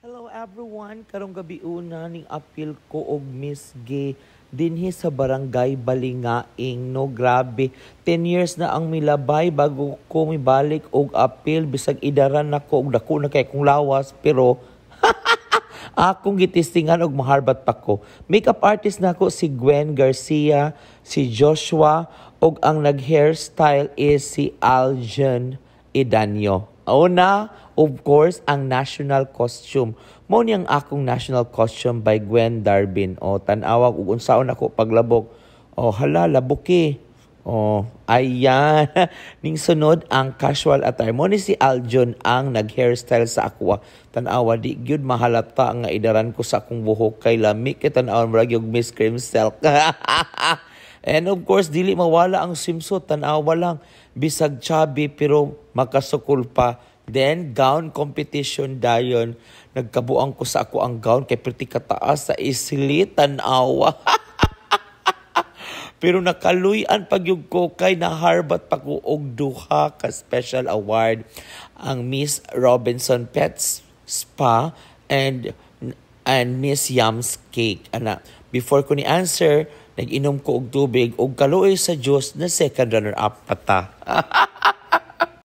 Hello everyone, karong gabi una ning appeal ko og Miss Gay dinhi sa barangay Balingaing no grabe 10 years na ang milabay bago ko mibalik og appeal bisag idaran nako og dako na kay kong lawas pero akong gitistingan og maharbat pa ko. Makeup artist nako si Gwen Garcia, si Joshua og ang nag-hairstyle is si Aljan Idanyo. Una, of course, ang national costume. Mo ni ang akong national costume by Gwen Darbin. O, tanawag ug unsaon ako paglabok. O, hala, labuki. O, ayan. Ning sunod, ang casual attire. Mo ni si Aljon ang nag-hairstyle sa akwa. Tanawa, di gyud mahalata nga idaran ko sa akong buhok kay lami. Kay tanawa, marag yung Miss Cream Silk. And of course, dili mawala ang swimsuit. Tanawa lang. Bisag chubby pero makasukul pa. Then, gown competition dayon. Nagkabuang ko sa ako ang gown kay pretty kataas sa isili. Tanawa. pero nakaluyan pag yung ko kay naharbat pa ko og duha ka special award ang Miss Robinson Pets Spa and and Miss Yams Cake. Ana, before ko ni answer, nag-inom ko og tubig og kaluoy sa Diyos na second runner-up pata.